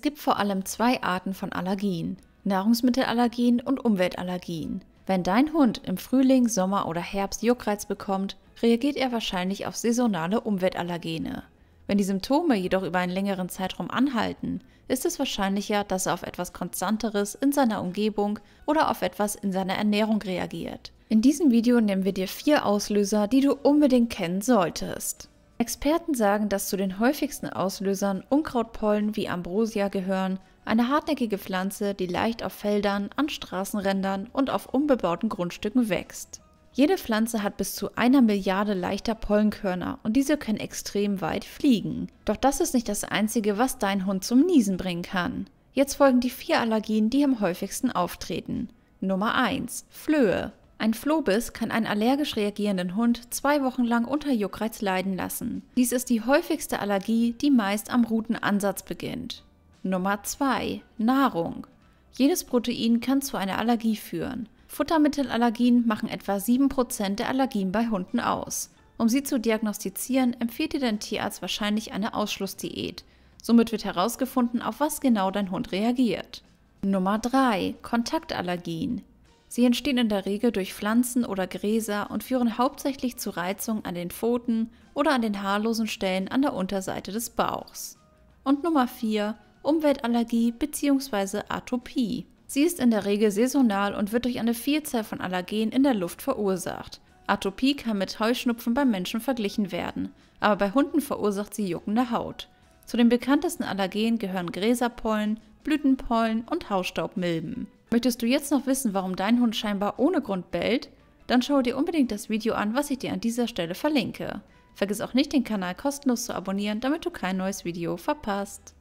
Es gibt vor allem zwei Arten von Allergien. Nahrungsmittelallergien und Umweltallergien. Wenn dein Hund im Frühling, Sommer oder Herbst Juckreiz bekommt, reagiert er wahrscheinlich auf saisonale Umweltallergene. Wenn die Symptome jedoch über einen längeren Zeitraum anhalten, ist es wahrscheinlicher, dass er auf etwas Konstanteres in seiner Umgebung oder auf etwas in seiner Ernährung reagiert. In diesem Video nehmen wir dir vier Auslöser, die du unbedingt kennen solltest. Experten sagen, dass zu den häufigsten Auslösern Unkrautpollen wie Ambrosia gehören, eine hartnäckige Pflanze, die leicht auf Feldern, an Straßenrändern und auf unbebauten Grundstücken wächst. Jede Pflanze hat bis zu einer Milliarde leichter Pollenkörner und diese können extrem weit fliegen. Doch das ist nicht das Einzige, was dein Hund zum Niesen bringen kann. Jetzt folgen die vier Allergien, die am häufigsten auftreten. Nummer 1. Flöhe. Ein Flohbiss kann einen allergisch reagierenden Hund zwei Wochen lang unter Juckreiz leiden lassen. Dies ist die häufigste Allergie, die meist am Rutenansatz beginnt. Nummer 2. Nahrung. Jedes Protein kann zu einer Allergie führen. Futtermittelallergien machen etwa 7% der Allergien bei Hunden aus. Um sie zu diagnostizieren, empfiehlt dir dein Tierarzt wahrscheinlich eine Ausschlussdiät. Somit wird herausgefunden, auf was genau dein Hund reagiert. Nummer 3. Kontaktallergien. Sie entstehen in der Regel durch Pflanzen oder Gräser und führen hauptsächlich zu Reizung an den Pfoten oder an den haarlosen Stellen an der Unterseite des Bauchs. Und Nummer 4. Umweltallergie bzw. Atopie. Sie ist in der Regel saisonal und wird durch eine Vielzahl von Allergenen in der Luft verursacht. Atopie kann mit Heuschnupfen beim Menschen verglichen werden, aber bei Hunden verursacht sie juckende Haut. Zu den bekanntesten Allergenen gehören Gräserpollen, Blütenpollen und Hausstaubmilben. Möchtest du jetzt noch wissen, warum dein Hund scheinbar ohne Grund bellt? Dann schau dir unbedingt das Video an, was ich dir an dieser Stelle verlinke. Vergiss auch nicht, den Kanal kostenlos zu abonnieren, damit du kein neues Video verpasst.